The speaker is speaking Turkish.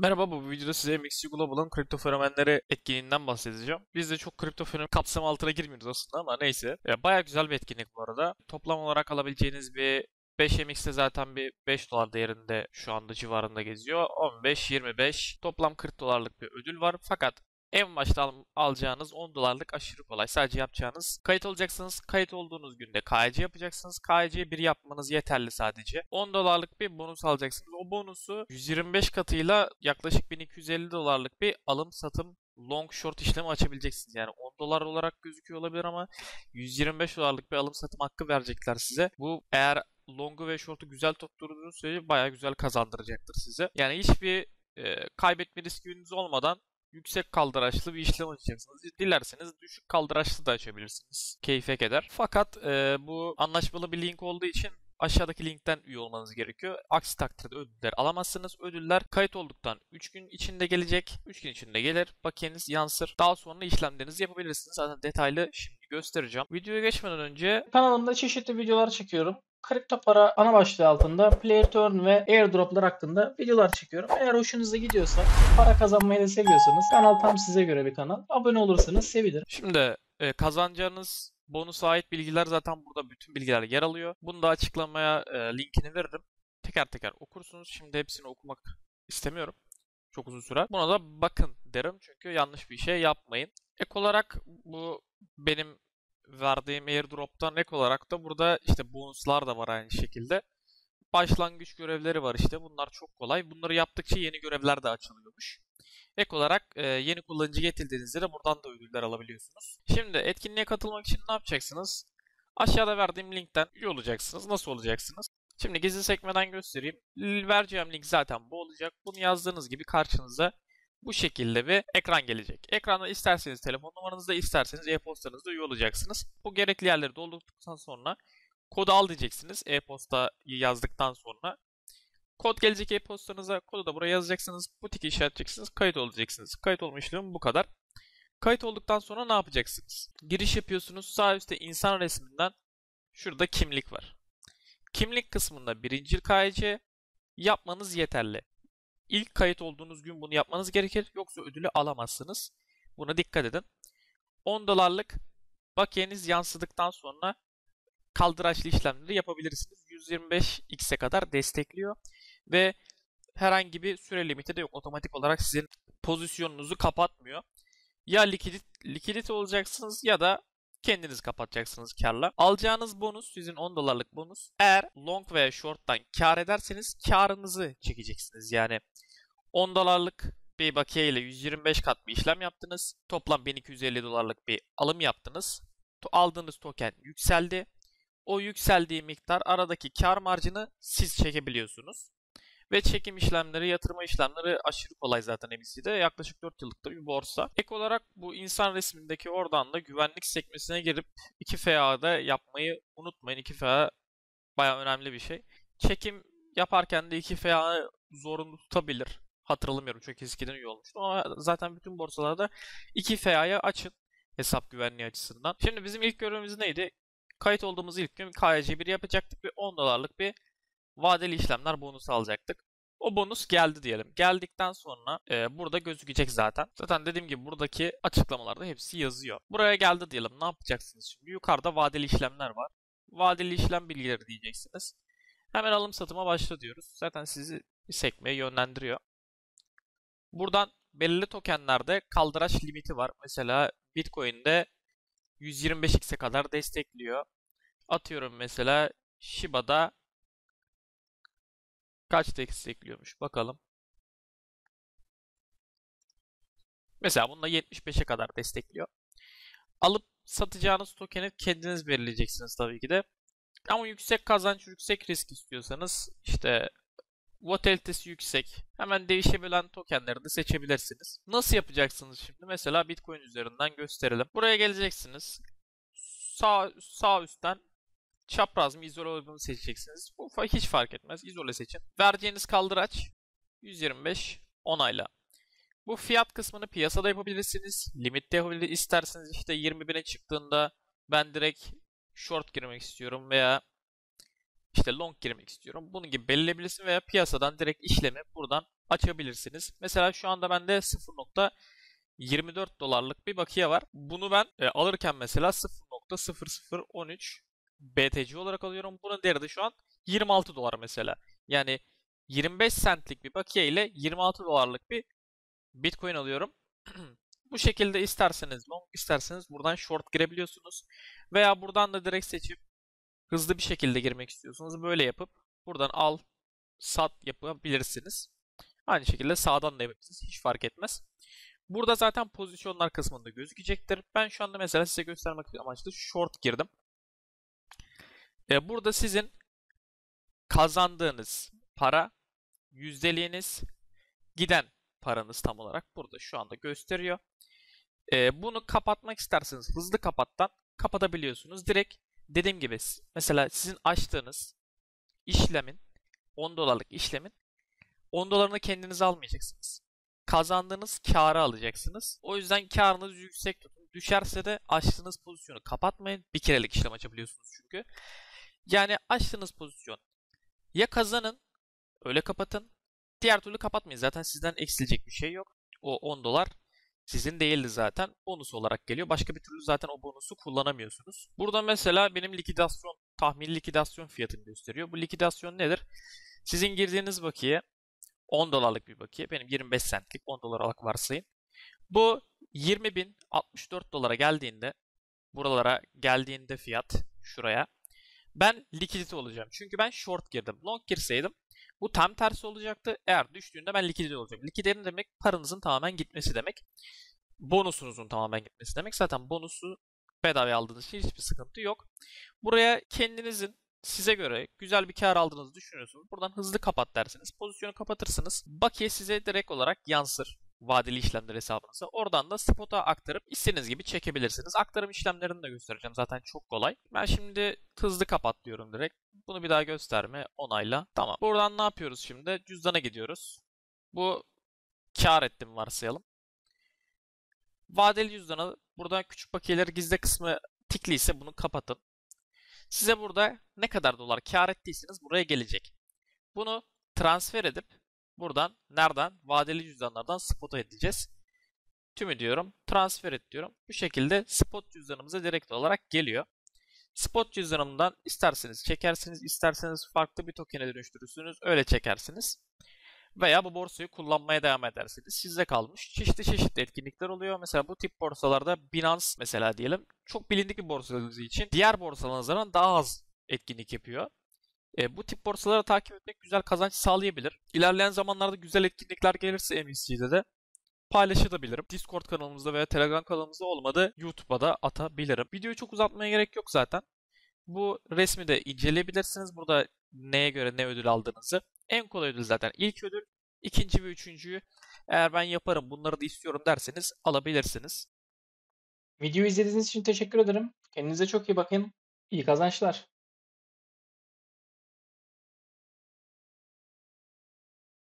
Merhaba bu videoda size MXC Global'ın kripto fenomenleri etkinliğinden bahsedeceğim. Biz de çok kripto fenomen kapsamı altına girmiyoruz aslında ama neyse. Ya, bayağı güzel bir etkinlik bu arada. Toplam olarak alabileceğiniz bir 5 MX'de zaten bir 5 dolar değerinde şu anda civarında geziyor. 15-25 toplam 40 dolarlık bir ödül var. Fakat en başta al- alacağınız 10 dolarlık aşırı kolay. Sadece yapacağınız kayıt olacaksınız. Kayıt olduğunuz günde KYC yapacaksınız. KYC'yi bir yapmanız yeterli sadece. 10 dolarlık bir bonus alacaksınız. O bonusu 125 katıyla yaklaşık 1250 dolarlık bir alım satım long short işlemi açabileceksiniz. Yani 10 dolar olarak gözüküyor olabilir ama 125 dolarlık bir alım satım hakkı verecekler size. Bu eğer long'u ve short'u güzel tutturduğunuz sürece bayağı güzel kazandıracaktır size. Yani hiçbir e, kaybetme riskiniz olmadan yüksek kaldıraçlı bir işlem açacaksınız. Dilerseniz düşük kaldıraçlı da açabilirsiniz. Keyfe eder. Fakat e, bu anlaşmalı bir link olduğu için aşağıdaki linkten üye olmanız gerekiyor. Aksi takdirde ödüller alamazsınız. Ödüller kayıt olduktan 3 gün içinde gelecek. 3 gün içinde gelir. Bakiyeniz yansır. Daha sonra işlemlerinizi yapabilirsiniz. Zaten detaylı şimdi göstereceğim. Videoya geçmeden önce Kanalımda çeşitli videolar çekiyorum. Kripto para ana başlığı altında Player Turn ve Airdrop'lar hakkında videolar çekiyorum. Eğer hoşunuza gidiyorsa, para kazanmayı da seviyorsanız kanal tam size göre bir kanal. Abone olursanız sevinirim. Şimdi e, kazanacağınız bonusa ait bilgiler zaten burada bütün bilgiler yer alıyor. Bunu da açıklamaya e, linkini veririm. Teker teker okursunuz. Şimdi hepsini okumak istemiyorum. Çok uzun sürer. Buna da bakın derim çünkü yanlış bir şey yapmayın. Ek olarak bu benim verdiğim airdrop'tan ek olarak da burada işte bonuslar da var aynı şekilde. Başlangıç görevleri var işte. Bunlar çok kolay. Bunları yaptıkça yeni görevler de açılıyormuş. Ek olarak e, yeni kullanıcı getirdiğinizde de buradan da ödüller alabiliyorsunuz. Şimdi etkinliğe katılmak için ne yapacaksınız? Aşağıda verdiğim linkten üye olacaksınız. Nasıl olacaksınız? Şimdi gizli sekmeden göstereyim. Vereceğim link zaten bu olacak. Bunu yazdığınız gibi karşınıza bu şekilde bir ekran gelecek. Ekranda isterseniz telefon numaranızda isterseniz e-postanızda üye olacaksınız. Bu gerekli yerleri doldurduktan sonra kodu al diyeceksiniz e-postayı yazdıktan sonra. Kod gelecek e-postanıza, kodu da buraya yazacaksınız. Butik işaretleyeceksiniz, kayıt olacaksınız. Kayıt olma işlemi bu kadar. Kayıt olduktan sonra ne yapacaksınız? Giriş yapıyorsunuz. Sağ üstte insan resminden şurada kimlik var. Kimlik kısmında birinci KYC yapmanız yeterli. İlk kayıt olduğunuz gün bunu yapmanız gerekir. Yoksa ödülü alamazsınız. Buna dikkat edin. 10 dolarlık bakiyeniz yansıdıktan sonra kaldıraçlı işlemleri yapabilirsiniz. 125x'e kadar destekliyor ve herhangi bir süre limiti de yok. Otomatik olarak sizin pozisyonunuzu kapatmıyor. Ya likidit, likidite olacaksınız ya da kendiniz kapatacaksınız karla. Alacağınız bonus sizin 10 dolarlık bonus. Eğer long veya short'tan kar ederseniz karınızı çekeceksiniz. Yani 10 dolarlık bir bakiye ile 125 kat bir işlem yaptınız. Toplam 1250 dolarlık bir alım yaptınız. Aldığınız token yükseldi. O yükseldiği miktar aradaki kar marjını siz çekebiliyorsunuz. Ve çekim işlemleri, yatırma işlemleri aşırı kolay zaten MVC'de. Yaklaşık 4 yıllık bir borsa. Ek olarak bu insan resmindeki oradan da güvenlik sekmesine girip 2FA'da yapmayı unutmayın. 2FA baya önemli bir şey. Çekim yaparken de 2FA zorunlu tutabilir. Hatırlamıyorum çok eskiden üye olmuştum ama zaten bütün borsalarda 2FA'ya açın hesap güvenliği açısından. Şimdi bizim ilk görevimiz neydi? Kayıt olduğumuz ilk gün KYC1 yapacaktık ve 10 dolarlık bir vadeli işlemler bonusu alacaktık. O bonus geldi diyelim. Geldikten sonra e, burada gözükecek zaten. Zaten dediğim gibi buradaki açıklamalarda hepsi yazıyor. Buraya geldi diyelim. Ne yapacaksınız şimdi? Yukarıda vadeli işlemler var. Vadeli işlem bilgileri diyeceksiniz. Hemen alım satıma başla diyoruz. Zaten sizi bir sekmeye yönlendiriyor. Buradan belirli tokenlerde kaldıraç limiti var. Mesela Bitcoin'de 125x'e kadar destekliyor. Atıyorum mesela Shiba'da kaç destekliyormuş bakalım. Mesela bunda 75'e kadar destekliyor. Alıp satacağınız tokeni kendiniz belirleyeceksiniz tabii ki de. Ama yüksek kazanç, yüksek risk istiyorsanız işte volatilitesi yüksek, hemen değişebilen tokenleri de seçebilirsiniz. Nasıl yapacaksınız şimdi? Mesela Bitcoin üzerinden gösterelim. Buraya geleceksiniz. Sağ, sağ üstten çapraz mı izole olduğunu seçeceksiniz. Bu hiç fark etmez. İzole seçin. Vereceğiniz kaldıraç 125 onayla. Bu fiyat kısmını piyasada yapabilirsiniz. Limitte yapabilirsiniz. İsterseniz işte 20 bine çıktığında ben direkt short girmek istiyorum veya işte long girmek istiyorum. Bunun gibi belirleyebilirsiniz veya piyasadan direkt işlemi buradan açabilirsiniz. Mesela şu anda bende 0.24 dolarlık bir bakiye var. Bunu ben e, alırken mesela 0.0013 BTC olarak alıyorum. Bunun değeri de şu an 26 dolar mesela. Yani 25 centlik bir bakiye ile 26 dolarlık bir Bitcoin alıyorum. Bu şekilde isterseniz long isterseniz buradan short girebiliyorsunuz. Veya buradan da direkt seçip hızlı bir şekilde girmek istiyorsanız böyle yapıp buradan al sat yapabilirsiniz. Aynı şekilde sağdan da yapabilirsiniz. Hiç fark etmez. Burada zaten pozisyonlar kısmında gözükecektir. Ben şu anda mesela size göstermek amaçlı short girdim. Ee, burada sizin kazandığınız para, yüzdeliğiniz, giden paranız tam olarak burada şu anda gösteriyor. Ee, bunu kapatmak isterseniz hızlı kapattan kapatabiliyorsunuz. Direkt dediğim gibi mesela sizin açtığınız işlemin 10 dolarlık işlemin 10 dolarını kendiniz almayacaksınız. Kazandığınız karı alacaksınız. O yüzden karınızı yüksek tutun. Düşerse de açtığınız pozisyonu kapatmayın. Bir kerelik işlem açabiliyorsunuz çünkü. Yani açtığınız pozisyon ya kazanın öyle kapatın. Diğer türlü kapatmayın. Zaten sizden eksilecek bir şey yok. O 10 dolar sizin değildi zaten. Bonus olarak geliyor. Başka bir türlü zaten o bonusu kullanamıyorsunuz. Burada mesela benim likidasyon, tahmini likidasyon fiyatını gösteriyor. Bu likidasyon nedir? Sizin girdiğiniz bakiye 10 dolarlık bir bakiye. Benim 25 centlik 10 dolar olarak varsayın. Bu 20.064 dolara geldiğinde buralara geldiğinde fiyat şuraya ben likidite olacağım. Çünkü ben short girdim. Long girseydim bu tam tersi olacaktı. Eğer düştüğünde ben likidite olacağım. Likidite demek paranızın tamamen gitmesi demek. Bonusunuzun tamamen gitmesi demek. Zaten bonusu bedava aldığınız için hiçbir sıkıntı yok. Buraya kendinizin size göre güzel bir kar aldığınızı düşünüyorsunuz. Buradan hızlı kapat dersiniz. Pozisyonu kapatırsınız. Bakiye size direkt olarak yansır vadeli işlemler hesabınıza. Oradan da spot'a aktarıp istediğiniz gibi çekebilirsiniz. Aktarım işlemlerini de göstereceğim. Zaten çok kolay. Ben şimdi hızlı kapat diyorum direkt. Bunu bir daha gösterme. Onayla. Tamam. Buradan ne yapıyoruz şimdi? Cüzdana gidiyoruz. Bu kar ettim varsayalım. Vadeli cüzdana buradan küçük bakiyeleri gizle kısmı tikli ise bunu kapatın. Size burada ne kadar dolar kar ettiyseniz buraya gelecek. Bunu transfer edip buradan nereden? Vadeli cüzdanlardan spot'a edeceğiz. Tümü diyorum. Transfer et diyorum. Bu şekilde spot cüzdanımıza direkt olarak geliyor. Spot cüzdanımdan isterseniz çekersiniz, isterseniz farklı bir token'e dönüştürürsünüz. Öyle çekersiniz. Veya bu borsayı kullanmaya devam edersiniz. Sizde kalmış. Çeşitli çeşitli etkinlikler oluyor. Mesela bu tip borsalarda Binance mesela diyelim. Çok bilindik bir borsa için diğer borsalara nazaran daha az etkinlik yapıyor. E, bu tip borsaları takip etmek güzel kazanç sağlayabilir. İlerleyen zamanlarda güzel etkinlikler gelirse MVC'de de paylaşabilirim. Discord kanalımızda veya Telegram kanalımızda olmadı YouTube'a da atabilirim. Videoyu çok uzatmaya gerek yok zaten. Bu resmi de inceleyebilirsiniz. Burada neye göre ne ödül aldığınızı. En kolay ödül zaten ilk ödül. İkinci ve üçüncüyü eğer ben yaparım bunları da istiyorum derseniz alabilirsiniz. Videoyu izlediğiniz için teşekkür ederim. Kendinize çok iyi bakın. İyi kazançlar.